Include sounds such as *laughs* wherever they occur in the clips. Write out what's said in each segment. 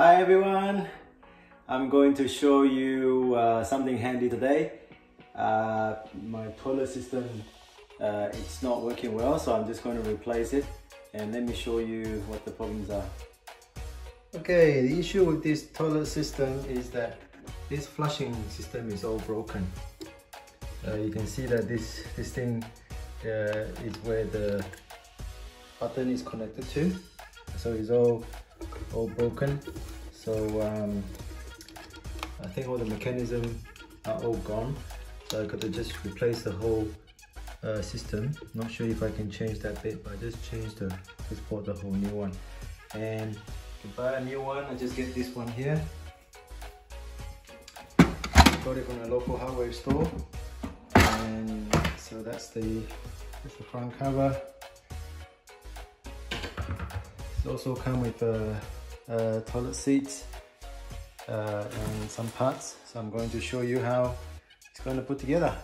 Hi everyone, I'm going to show you uh, something handy today. Uh, my toilet system, uh, it's not working well so I'm just going to replace it and let me show you what the problems are. Okay, the issue with this toilet system is that this flushing system is all broken. Uh, you can see that this, this thing uh, is where the button is connected to so it's all all broken. So um, I think all the mechanism are all gone. So I got to just replace the whole uh, system. Not sure if I can change that bit but I just changed the just bought the whole new one. And to buy a new one I just get this one here. Got it from a local hardware store. And so that's the that's the front cover. It also come with a, a toilet seat uh, and some parts. So I'm going to show you how it's going to put together.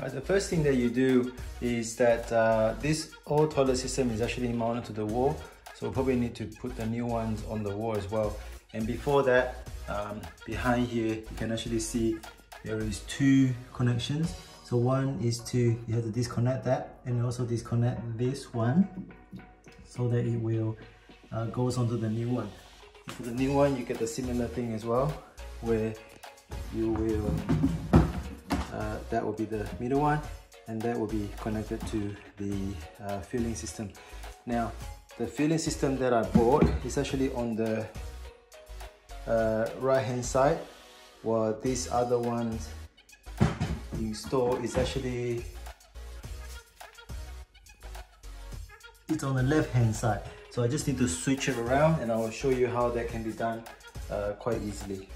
Right, the first thing that you do is that uh, this old toilet system is actually mounted to the wall. So we'll probably need to put the new ones on the wall as well. And before that, um, behind here, you can actually see there is two connections. So one is to, you have to disconnect that and also disconnect this one so that it will uh, goes onto the new one. For the new one, you get the similar thing as well, where you will, uh, that will be the middle one, and that will be connected to the uh, filling system. Now, the filling system that I bought is actually on the uh, right hand side, while these other one ones store is actually it's on the left hand side. So I just need to switch it around and I will show you how that can be done uh, quite easily.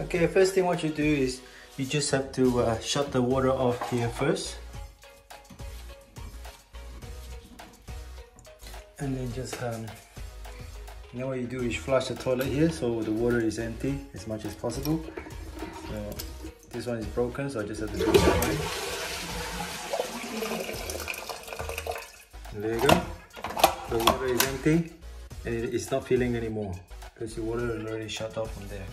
Okay, first thing what you do is you just have to uh, shut the water off here first. And then just, um, know what you do is flush the toilet here so the water is empty as much as possible. So this one is broken so I just have to do it that. 50 and it's not filling anymore because the water already shut off from there.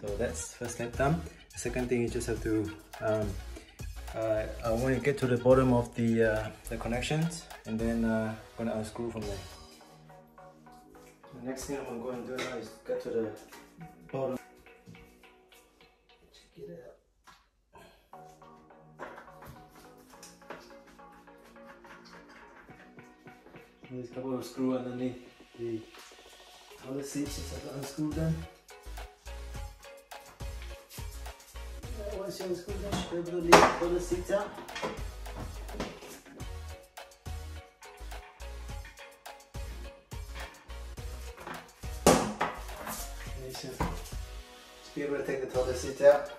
So that's first step done. The second thing you just have to, um, uh, I want to get to the bottom of the, uh, the connections and then uh, I'm gonna unscrew from there. The next thing I'm gonna do now is get to the bottom. Check it out. There's a couple of screws underneath the other seats just have to unscrew them. Once you unscrew them, you should be able to leave the other seats out. You should be able to take the toilet seat out.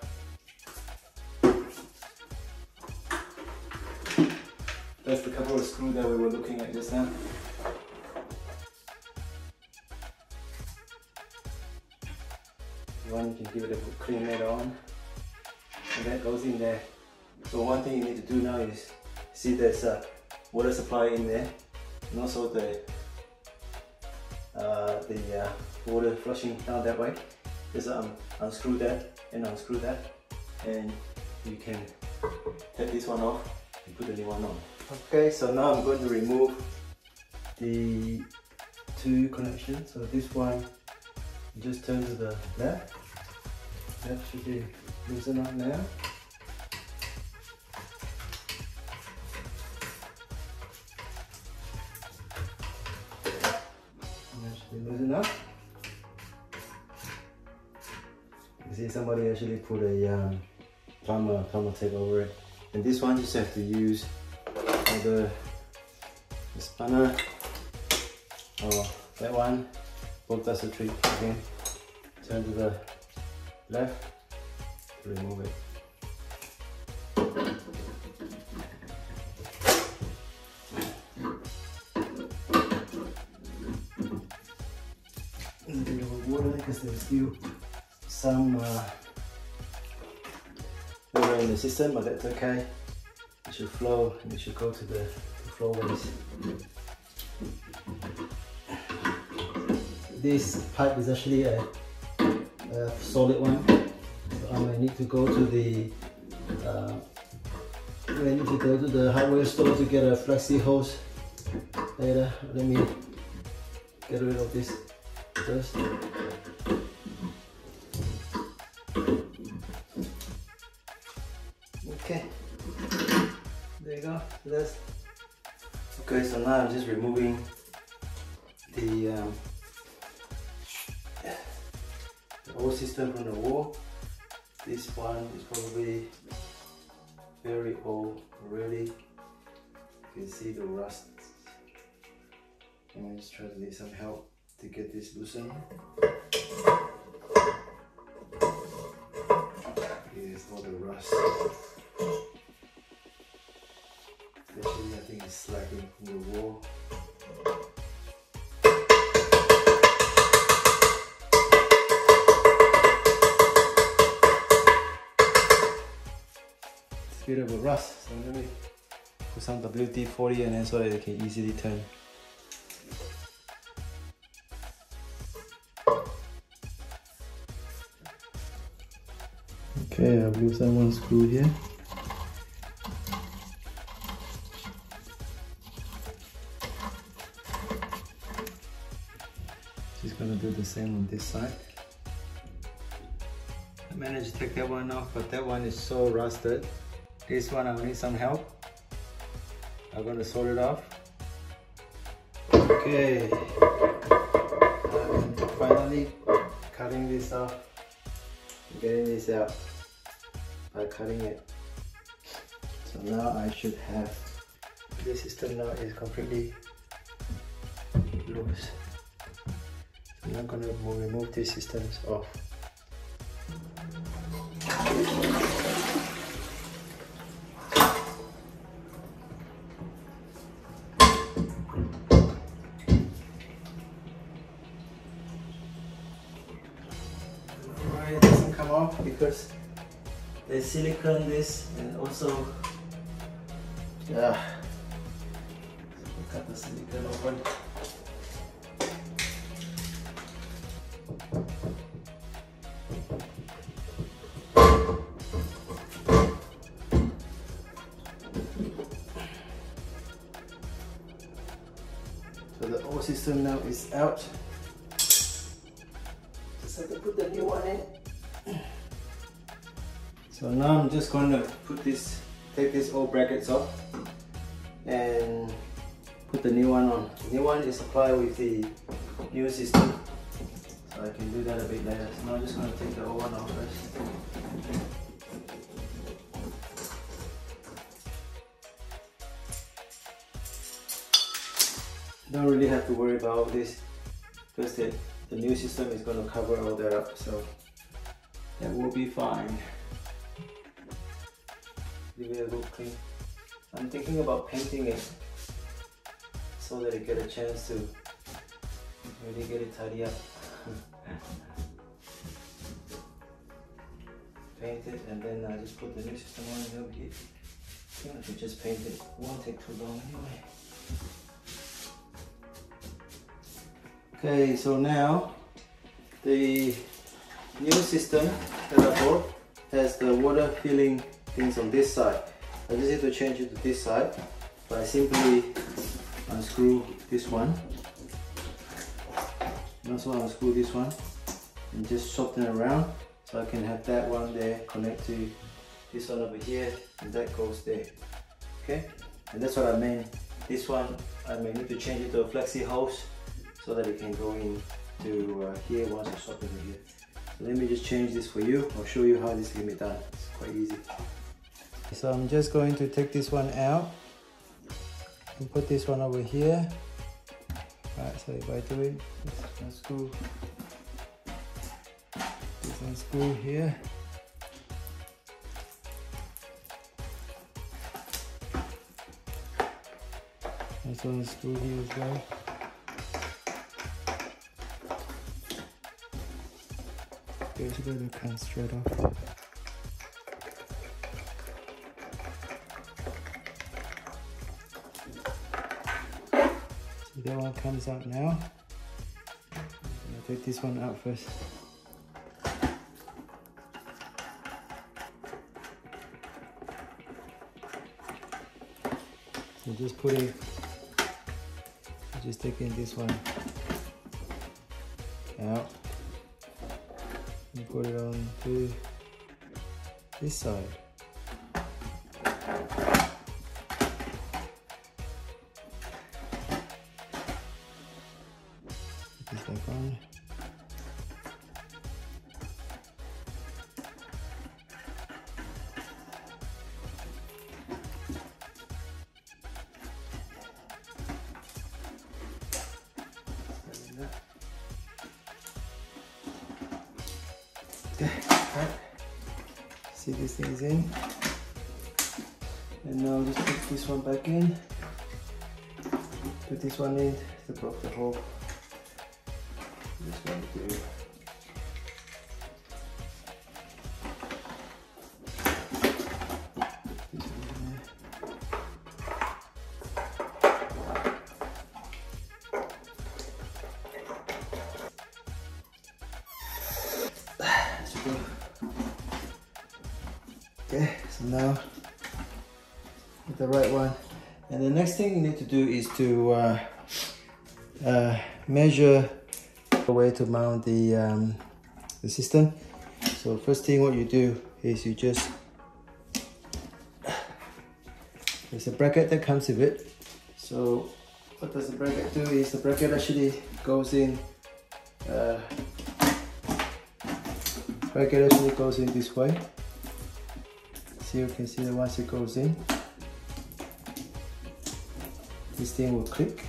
That's the couple of screws that we were looking at just now. Give it a clean later on. And that goes in there. So one thing you need to do now is see there's a water supply in there and also the uh, the uh, water flushing down that way. Just um, unscrew that and unscrew that and you can take this one off and put the new one on. Okay, so now I'm going to remove the two connections. So this one, just turn to the left. That should be loosen up now. That should be loosened up. You see somebody actually put a um, plumber, plumber tape over it. And this one you just have to use the, the spanner or that one both does the trick again turn to the left. Remove it. A bit of water because there's still some uh, water in the system but that's okay. It should flow and it should go to the, the flowways. this pipe is actually a, a solid one. So I might need to go to the uh, I need to go to the hardware store to get a flexi hose later. Let me get rid of this first. Okay, there you go. That's okay. So now I'm just removing the, um, old system from the wall. This one is probably very old already. You can see the rust. I'm just trying to need some help to get this loosened. Here's all the rust. Especially I think it's slacking from the wall. Bit of rust, so let me put some WD-40 and then so that it can easily turn. Okay, I've loosened one screw here. Just gonna do the same on this side. I managed to take that one off, but that one is so rusted. This one I will need some help. I'm gonna sort it off. Okay, finally cutting this off, getting this out by cutting it. So now I should have, this system now is completely loose. I'm gonna remove these systems off. Because there's silicone this and also yeah. Cut the silicone open. So the old system now is out. Just have to put the new one in so now I'm just going to put this, take this old brackets off and put the new one on. The new one is supplied with the new system. So I can do that a bit later. So now I'm just going to take the old one off first. Don't really have to worry about all this because the, the new system is going to cover all that up. So that will be fine give it a good clean. I'm thinking about painting it so that I get a chance to really get it tidy up. *laughs* paint it and then I just put the new system on it over here. I think I should just paint it. It won't take too long anyway. Okay, so now the new system that I bought has the water filling things on this side. I just need to change it to this side by simply unscrew this one. And also unscrew this one and just soften it around so I can have that one there connect to this one over here and that goes there. Okay, and that's what I mean. This one I may need to change it to a flexi hose so that it can go in to uh, here once I soften it here. So let me just change this for you. I'll show you how this can be done. It's quite easy. So I'm just going to take this one out and put this one over here. Alright, so if I do it, just unscrew this unscrew here. Also unscrew here as well. A bit of straight off. One comes out now. take this one out first. So just putting, just taking this one out and put it on to this side. This back on. See this thing in. And now just put this one back in. Put this one in to block the hole. Okay, so now the right one. And the next thing you need to do is to uh, uh, measure the way to mount the, um, the system. So first thing what you do is you just, there's a bracket that comes with it. So what does the bracket do is the bracket actually goes in uh, bracket actually goes in this way. So you can see that once it goes in, this thing will click.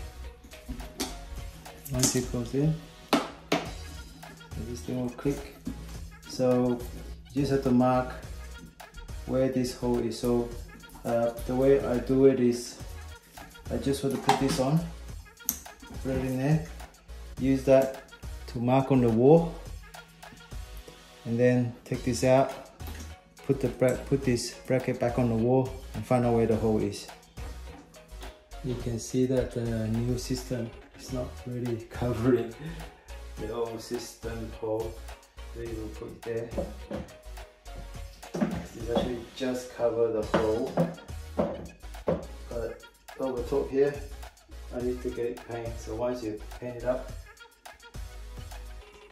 Once it goes in, this thing will click. So just have to mark where this hole is. So uh, the way I do it is, I just want to put this on, put it in there, use that to mark on the wall and then take this out put the put this bracket back on the wall and find out where the hole is. You can see that the new system is not really *laughs* covering the old system hole so you will put there. This actually just cover the hole. But over top here I need to get it painted. So once you paint it up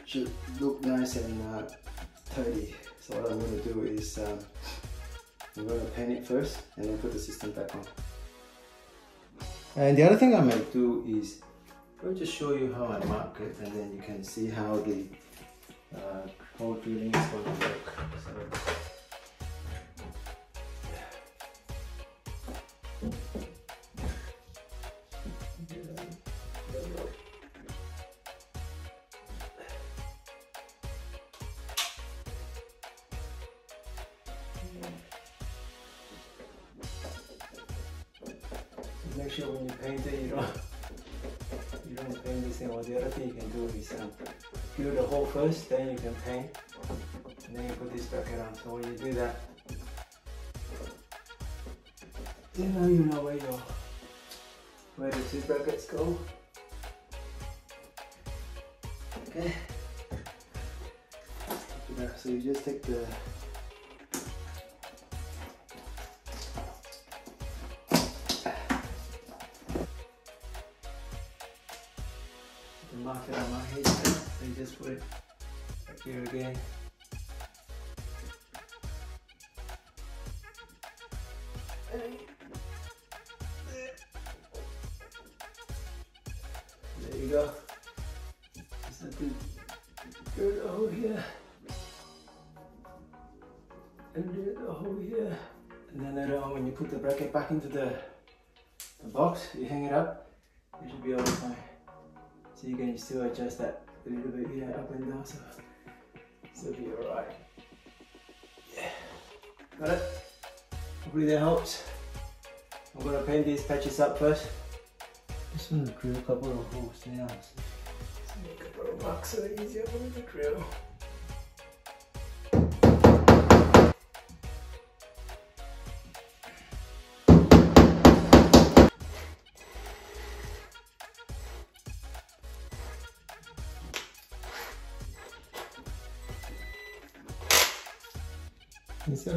should look nice and uh, tidy. So what I'm going to do is um, I'm going to paint it first and then put the system back on. And the other thing I might do is I'll just show you how I mark it and then you can see how the uh, hole drilling is going to work. So, where the two brackets go. Okay. So you just take the mark it on my head you just put it here again the bracket back into the, the box you hang it up it should be all fine so you can still adjust that a little bit here, up and down, so it'll be alright. Yeah, got it. Hopefully that helps. I'm gonna paint these patches up first. Just want to drill a couple of holes now. So make a of marks so it's easier for me to drill.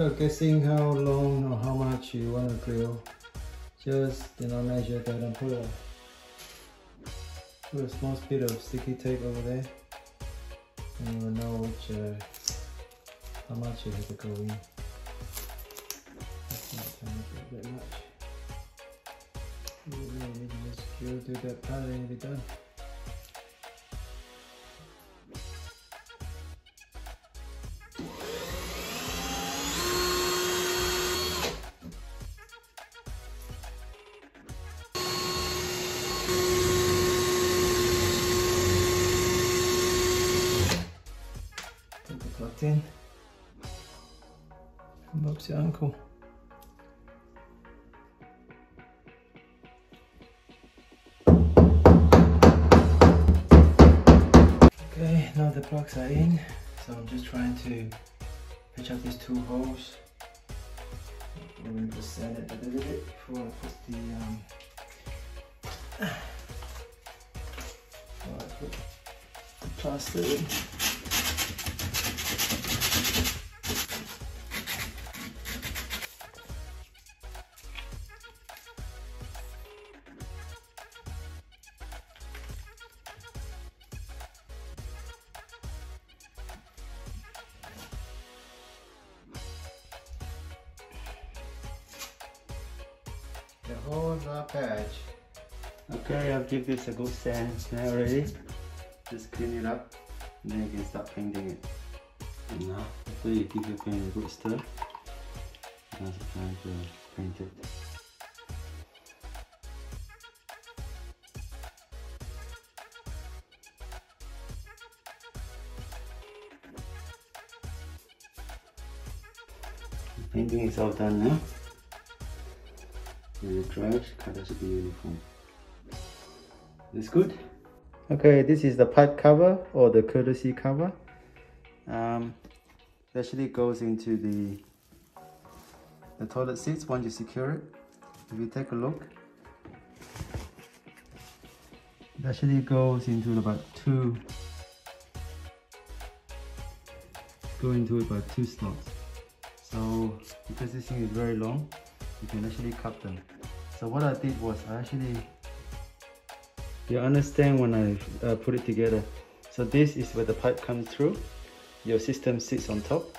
Of guessing how long or how much you want to grill, just you know measure that and put a put a small bit of sticky tape over there, and you will know which uh, how much you have to go in. That much. Really just drill through that part and be done. So I'm just trying to patch up these two holes. I'm going to sand it a little bit before I put the um, *sighs* before I put the plaster in. Give this a good sand now already. Just clean it up and then you can start painting it. And now, after you give your paint a good stir, now's the time to paint it. Painting is all done now. When it dries, color should be uniform. This good? Okay, this is the pipe cover or the courtesy cover. Um, it actually goes into the the toilet seats once you secure it. If you take a look, it actually goes into about two go into about two slots. So because this thing is very long, you can actually cut them. So what I did was I actually you understand when I uh, put it together. So this is where the pipe comes through. Your system sits on top.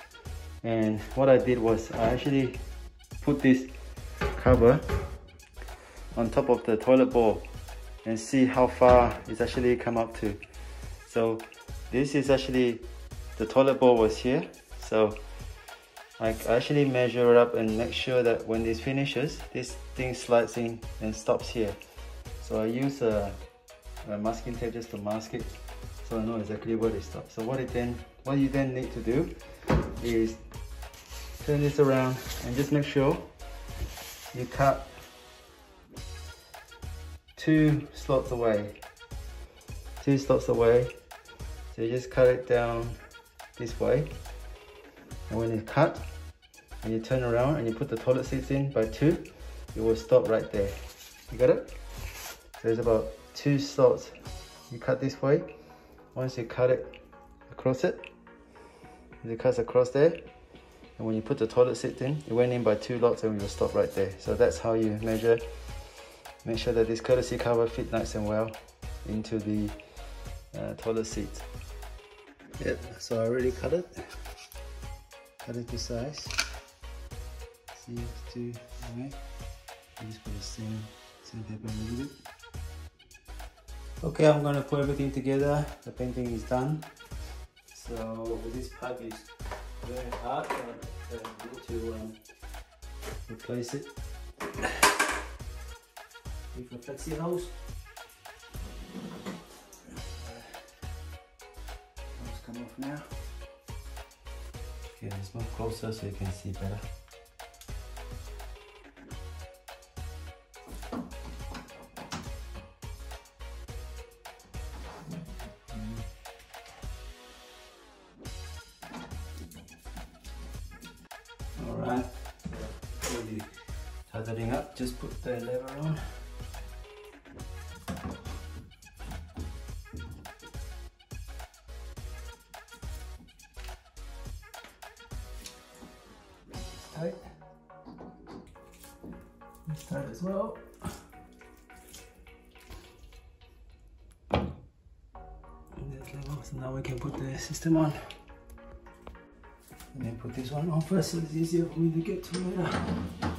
And what I did was I actually put this cover on top of the toilet bowl and see how far it's actually come up to. So this is actually, the toilet bowl was here. So I actually measure up and make sure that when this finishes, this thing slides in and stops here. So I use a masking tape just to mask it so I know exactly where it stops. So what it then what you then need to do is turn this around and just make sure you cut two slots away. Two slots away. So you just cut it down this way. And when it's cut and you turn around and you put the toilet seats in by two, it will stop right there. You got it? So there's about two slots. You cut this way. Once you cut it across it, it cuts across there. And when you put the toilet seat in, it went in by two lots and we will stop right there. So that's how you measure. Make sure that this courtesy cover fit nice and well into the uh, toilet seat. Yep, so I already cut it. Cut it to size. See, it's too, alright. Just put the same, same paper a little bit. Okay, I'm gonna put everything together. The painting is done. So this pipe is very hard. I need to um, replace it with a flexi hose. Hose come off now. Okay, let's move closer so you can see better. It's tight as well. And this level, so now we can put the system on. And then put this one on first so it's easier for me to get to later.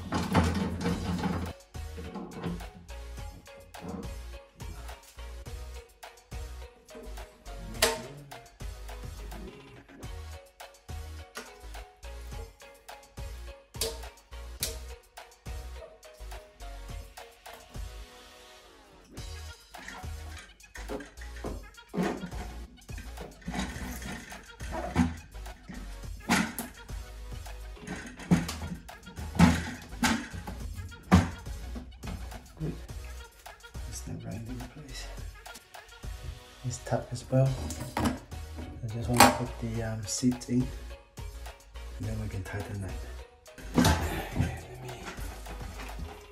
It's tucked as well. I just want to put the um, seat in and then we can tighten that. Okay, let me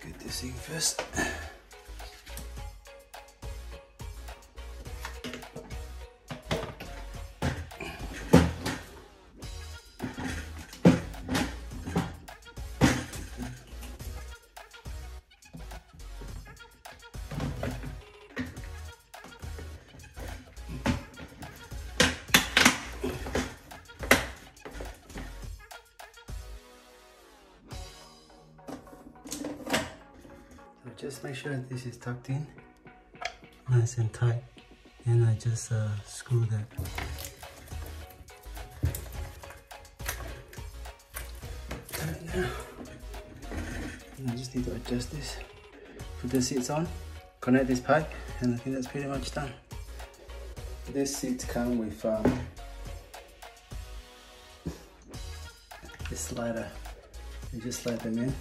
get this in first. Sure this is tucked in. Nice and tight. And I just uh, screw that. Now I just need to adjust this. Put the seats on. Connect this pipe. And I think that's pretty much done. This seat come with um, this slider. You just slide them in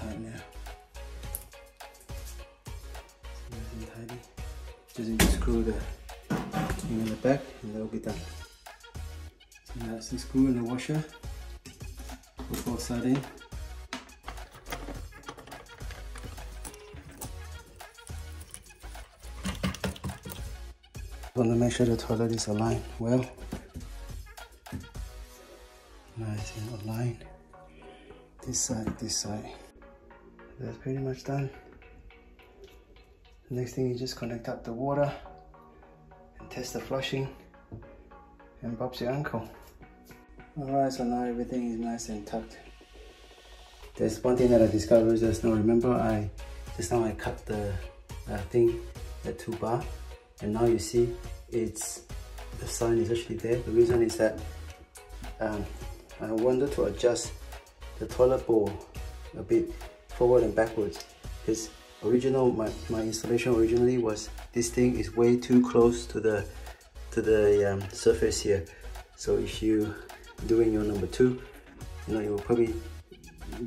tight now. Nice and tidy. Just need screw the in the back and that'll be done. So the screw and the washer. Put both sides in. Want to make sure the toilet is aligned well. Nice and aligned. This side, this side. That's pretty much done. Next thing you just connect up the water test the flushing and Bob's your uncle. Alright, so now everything is nice and tucked. There's one thing that I discovered just now. Remember, I just now I cut the uh, thing, the two bar, and now you see it's the sign is actually there. The reason is that um, I wanted to adjust the toilet bowl a bit forward and backwards because original my, my installation originally was this thing is way too close to the to the um, surface here. So if you doing your number two you know you will probably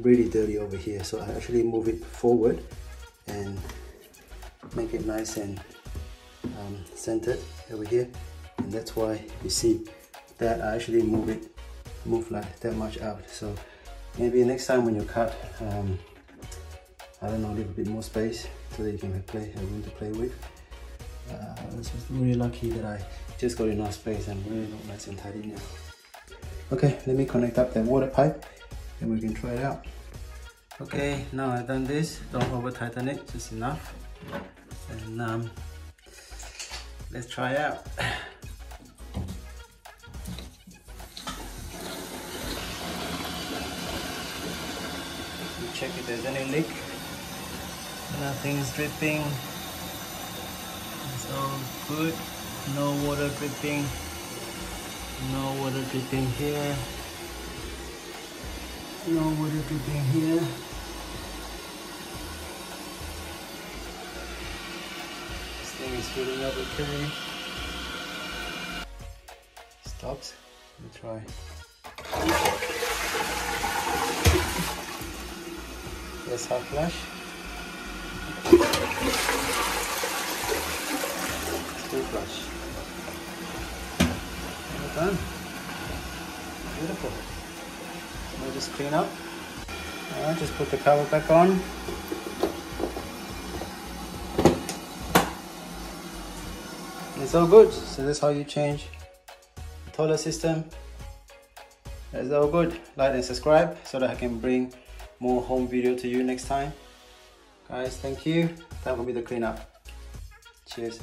really dirty over here. So I actually move it forward and make it nice and um, centered over here. And that's why you see that I actually move it move like that much out. So maybe next time when you cut um, I don't know, a little bit more space so that you can play a room to play with. Uh, I was really lucky that I just got enough space and really look nice and tidy now. Okay, let me connect up that water pipe and we can try it out. Okay, now I've done this, don't over tighten it, just enough. And um, let's try out. *sighs* check if there's any leak nothing's dripping. It's all good. No water dripping. No water dripping here. No water dripping here. This thing is filling up okay? Stopped. Let me try. Let's hot flash. Done. Beautiful. So we'll just clean up. Alright, just put the cover back on. It's all good. So that's how you change the toilet system. That's all good. Like and subscribe so that I can bring more home video to you next time. Guys, thank you. Time for me to clean up. Cheers.